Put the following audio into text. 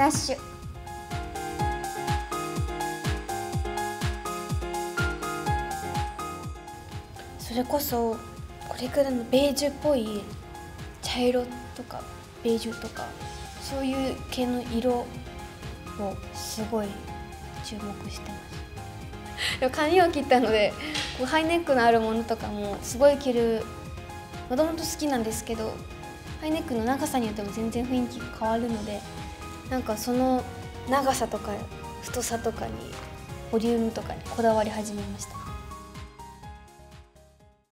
ナッシュ。それこそこれくらいのベージュっぽい茶色とかベージュとかそういう系の色をすごい注目してます。でも髪を切ったのでこうハイネックのあるものとかもすごい着るもともと好きなんですけどハイネックの長さによっても全然雰囲気が変わるのでなんかその長さとか太さとかにボリュームとかにこだわり始めました。